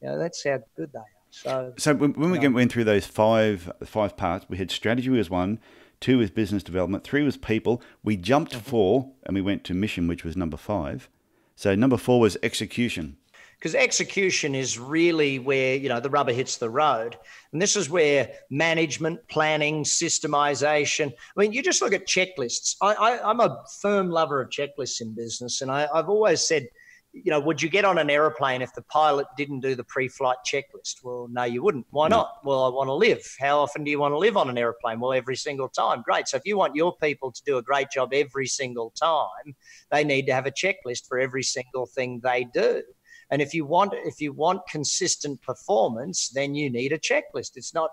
You know, that's how good they are. So, so when, when we went through those five five parts, we had strategy was one, two was business development, three was people. We jumped mm-hmm. four and we went to mission, which was number five. So number four was execution. Because execution is really where you know the rubber hits the road, and this is where management, planning, systemization. I mean, you just look at checklists. I, I, I'm a firm lover of checklists in business, and I, I've always said you know, would you get on an aeroplane if the pilot didn't do the pre-flight checklist? Well, no, you wouldn't. Why not? Well, I want to live. How often do you want to live on an aeroplane? Well, every single time. Great. So if you want your people to do a great job every single time, they need to have a checklist for every single thing they do. And if you want if you want consistent performance, then you need a checklist. It's not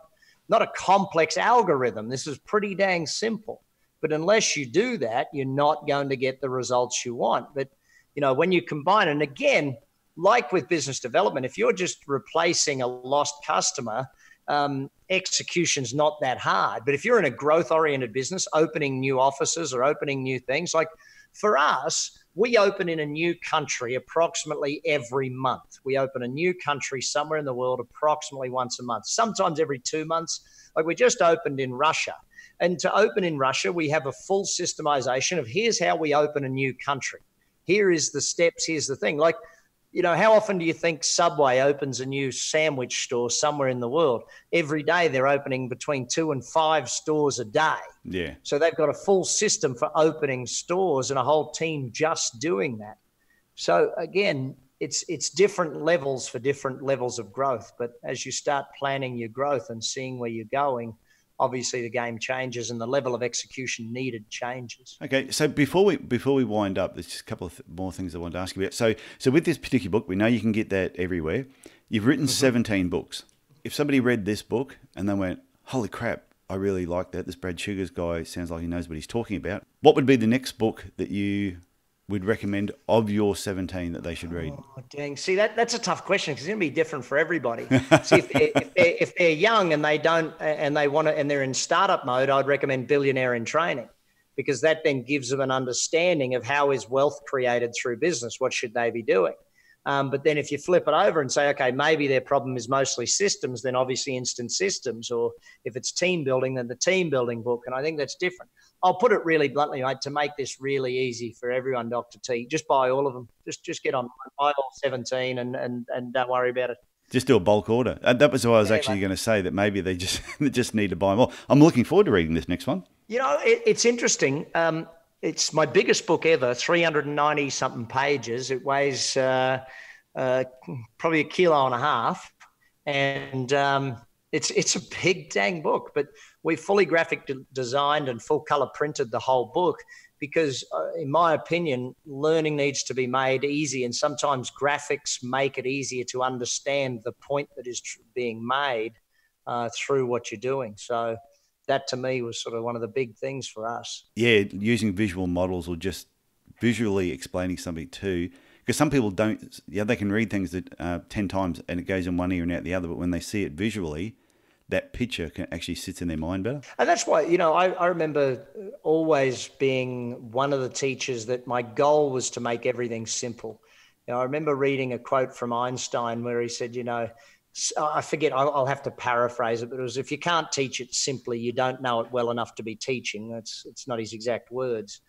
not a complex algorithm. This is pretty dang simple. But unless you do that, you're not going to get the results you want. But you know, when you combine, and again, like with business development, if you're just replacing a lost customer, um, execution's not that hard. But if you're in a growth oriented business, opening new offices or opening new things, like for us, we open in a new country approximately every month. We open a new country somewhere in the world approximately once a month, sometimes every two months. Like we just opened in Russia. And to open in Russia, we have a full systemization of here's how we open a new country here is the steps, here's the thing. Like, you know, how often do you think Subway opens a new sandwich store somewhere in the world? Every day they're opening between two and five stores a day. Yeah. So they've got a full system for opening stores and a whole team just doing that. So again, it's it's different levels for different levels of growth. But as you start planning your growth and seeing where you're going, obviously the game changes and the level of execution needed changes. Okay, so before we before we wind up, there's just a couple of th- more things I want to ask you about. So, so with this particular book, we know you can get that everywhere. You've written mm-hmm. 17 books. If somebody read this book and they went, "Holy crap, I really like that. This Brad Sugars guy sounds like he knows what he's talking about." What would be the next book that you would recommend of your 17 that they should read? Oh, dang. See, that, that's a tough question because it's going to be different for everybody. See, if they're, if, they're, if they're young and they don't, and they want to, and they're in startup mode, I'd recommend Billionaire in Training because that then gives them an understanding of how is wealth created through business. What should they be doing? Um, but then if you flip it over and say, okay, maybe their problem is mostly systems, then obviously instant systems. Or if it's team building, then the team building book. And I think that's different. I'll put it really bluntly, mate, to make this really easy for everyone, Dr. T. Just buy all of them. Just just get on buy all 17 and, and, and don't worry about it. Just do a bulk order. Uh, that was what I was yeah, actually going to say, that maybe they just they just need to buy more. I'm looking forward to reading this next one. You know, it, it's interesting. Um, it's my biggest book ever, 390 something pages. It weighs uh, uh, probably a kilo and a half, and um, it's it's a big dang book. But we fully graphic de- designed and full color printed the whole book because, uh, in my opinion, learning needs to be made easy, and sometimes graphics make it easier to understand the point that is tr- being made uh, through what you're doing. So that to me was sort of one of the big things for us. Yeah, using visual models or just visually explaining something too. Because some people don't, yeah, they can read things that uh, 10 times and it goes in one ear and out the other, but when they see it visually, that picture can actually sits in their mind better. And that's why, you know, I, I remember always being one of the teachers that my goal was to make everything simple. You know, I remember reading a quote from Einstein where he said, you know, I forget, I'll have to paraphrase it, but it was if you can't teach it simply, you don't know it well enough to be teaching. That's it's not his exact words.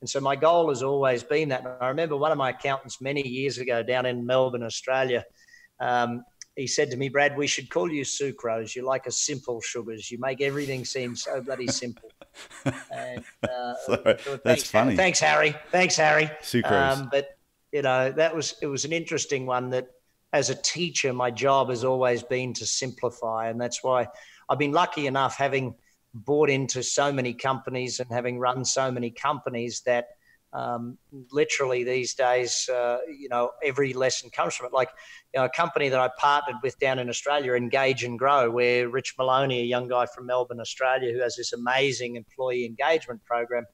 And so my goal has always been that. And I remember one of my accountants many years ago down in Melbourne, Australia. Um, he said to me, Brad, we should call you sucrose. You're like a simple sugars. You make everything seem so bloody simple. And, uh, Sorry, that's thanks, funny. Thanks, Harry. Thanks, Harry. Sucrose. Um, but you know that was it was an interesting one that as a teacher, my job has always been to simplify. And that's why I've been lucky enough having bought into so many companies and having run so many companies that um, literally these days, uh, you know, every lesson comes from it. Like, you know, a company that I partnered with down in Australia, Engage and Grow, where Rich Maloney, a young guy from Melbourne, Australia, who has this amazing employee engagement program,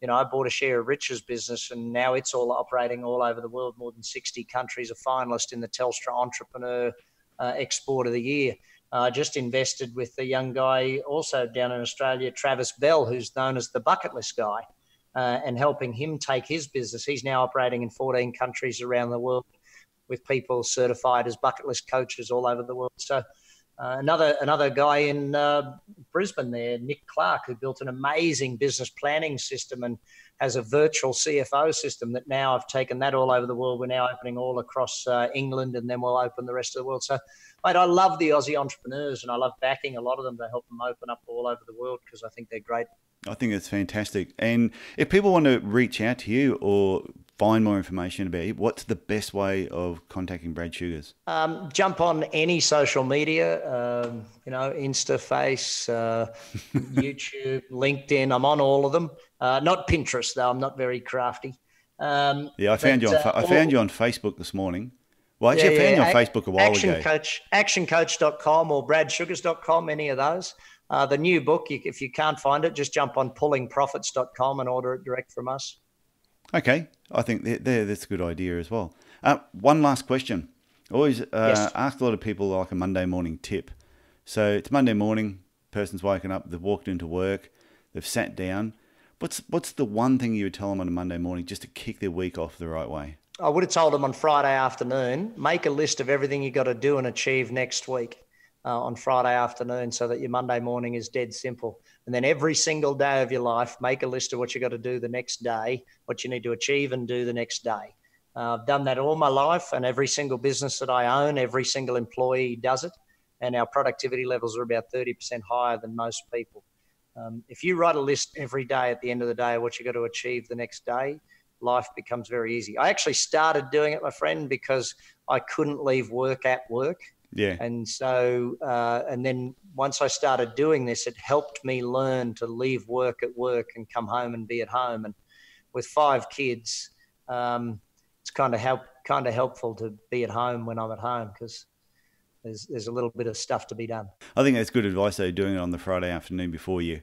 you know, I bought a share of Rich's business, and now it's all operating all over the world. More than 60 countries, a finalist in the Telstra Entrepreneur uh, Export of the Year. I uh, just invested with a young guy also down in Australia, Travis Bell, who's known as the bucket list guy, uh, and helping him take his business. He's now operating in 14 countries around the world with people certified as bucket list coaches all over the world. So uh, another another guy in uh, Brisbane there, Nick Clark, who built an amazing business planning system and has a virtual CFO system that now I've taken that all over the world. We're now opening all across uh, England, and then we'll open the rest of the world. So, mate, I love the Aussie entrepreneurs, and I love backing a lot of them to help them open up all over the world because I think they're great. I think it's fantastic. And if people want to reach out to you or find more information about you, what's the best way of contacting Brad Sugars? Um, jump on any social media, um, you know, Insta, Face, uh, YouTube, LinkedIn. I'm on all of them. Uh, not Pinterest though. I'm not very crafty. Um, yeah, I found but, you on. Uh, I found you on Facebook this morning. Well, actually, yeah, I found yeah, you on Facebook a while action ago. Coach, actioncoach.com or bradsugars.com, any of those. Uh, the new book, if you can't find it, just jump on pullingprofits.com and order it direct from us. Okay, I think they're, they're, that's a good idea as well. Uh, one last question. Always uh, yes. ask a lot of people like a Monday morning tip. So it's Monday morning, person's woken up, they've walked into work, they've sat down. What's what's the one thing you would tell them on a Monday morning just to kick their week off the right way? I would have told them on Friday afternoon, make a list of everything you got to do and achieve next week uh, on Friday afternoon so that your Monday morning is dead simple. And then every single day of your life, make a list of what you got to do the next day, what you need to achieve and do the next day. Uh, I've done that all my life, and every single business that I own, every single employee does it. And our productivity levels are about 30% higher than most people. Um, if you write a list every day at the end of the day of what you got to achieve the next day, life becomes very easy. I actually started doing it, my friend, because I couldn't leave work at work. Yeah. And so, uh, and then once I started doing this, it helped me learn to leave work at work and come home and be at home. And with five kids, um, it's kind of help, kind of helpful to be at home when I'm at home because there's there's a little bit of stuff to be done. I think that's good advice though, doing it on the Friday afternoon before you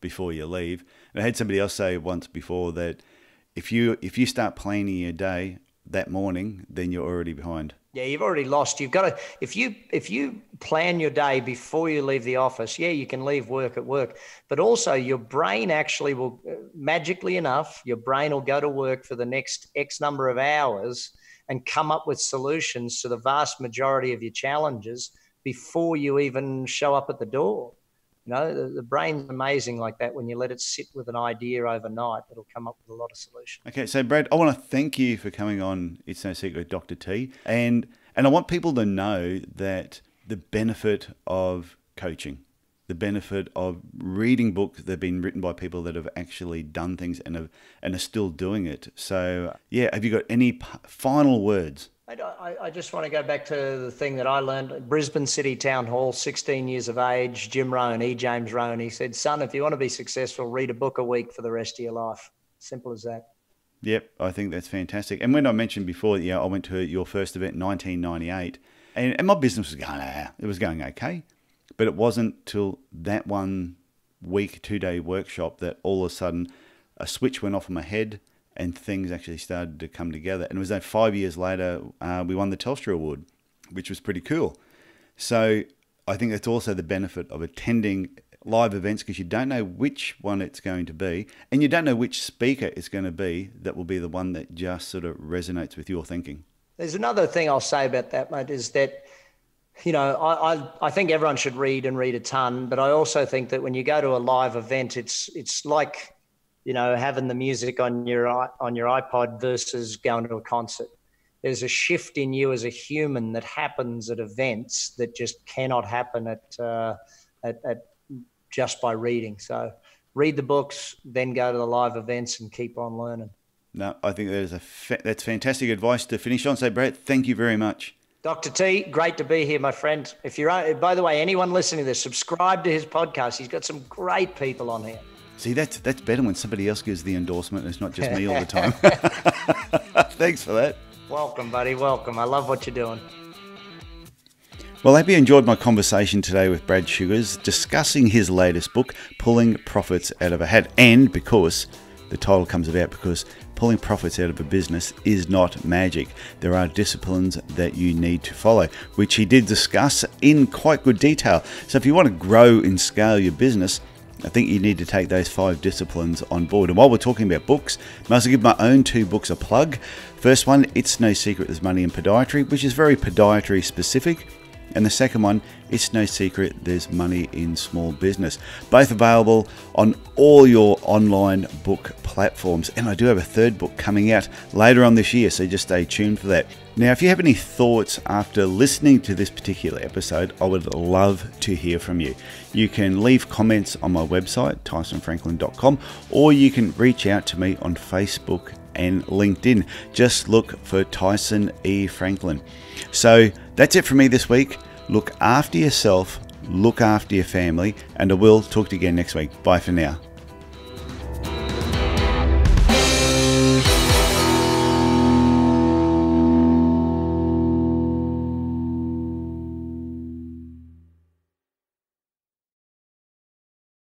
before you leave. And I had somebody else say once before that if you if you start planning your day that morning, then you're already behind. Yeah, you've already lost. You've got to if you if you plan your day before you leave the office. Yeah, you can leave work at work, but also your brain actually will magically enough, your brain will go to work for the next X number of hours and come up with solutions to the vast majority of your challenges before you even show up at the door. You know, the, the, brain's amazing like that. When you let it sit with an idea overnight, it'll come up with a lot of solutions. Okay, so Brad, I want to thank you for coming on. It's no secret, Dr. T, and and I want people to know that the benefit of coaching, the benefit of reading books that have been written by people that have actually done things and have and are still doing it. So yeah, have you got any final words? I, I, just want to go back to the thing that I learned. Brisbane City Town Hall, 16 years of age, Jim Rohn, E. James Rohn. He said, Son, if you want to be successful, read a book a week for the rest of your life. Simple as that. Yep, I think that's fantastic. And when I mentioned before, yeah, I went to your first event in 1998, and, and my business was going, ah, it was going okay. But it wasn't till that one week, two day workshop that all of a sudden a switch went off in my head and things actually started to come together. And it was that five years later, uh, we won the Telstra Award, which was pretty cool. So I think that's also the benefit of attending live events because you don't know which one it's going to be, and you don't know which speaker it's going to be that will be the one that just sort of resonates with your thinking. There's another thing I'll say about that, mate, is that you know, I, I, I, think everyone should read and read a ton, but I also think that when you go to a live event, it's it's like you know, having the music on your on your iPod versus going to a concert. There's a shift in you as a human that happens at events that just cannot happen at, uh, at, at just by reading. So read the books, then go to the live events and keep on learning. No, I think that is a fa- that's fantastic advice to finish on. So, Brett, thank you very much. Dr. T, great to be here, my friend. If you're, by the way, anyone listening to this, subscribe to his podcast. He's got some great people on here. See, that's that's better when somebody else gives the endorsement. It's not just me all the time. Thanks for that. Welcome, buddy. Welcome. I love what you're doing. Well, I hope you enjoyed my conversation today with Brad Sugars discussing his latest book, Pulling Profits Out of a Hat. And because the title comes about because pulling profits out of a business is not magic. There are disciplines that you need to follow, which he did discuss in quite good detail. So if you want to grow and scale your business, I think you need to take those five disciplines on board. And while we're talking about books, I also give my own two books a plug. First one, It's No Secret There's Money in Podiatry, which is very podiatry specific. And the second one, It's No Secret There's Money in Small Business. Both available on all your online book platforms. And I do have a third book coming out later on this year, so just stay tuned for that. Now, if you have any thoughts after listening to this particular episode, I would love to hear from you. You can leave comments on my website, tysonfranklin.com, or you can reach out to me on Facebook and LinkedIn. Just look for Tyson E. Franklin. So that's it for me this week. Look after yourself, look after your family, and I will talk to you again next week. Bye for now.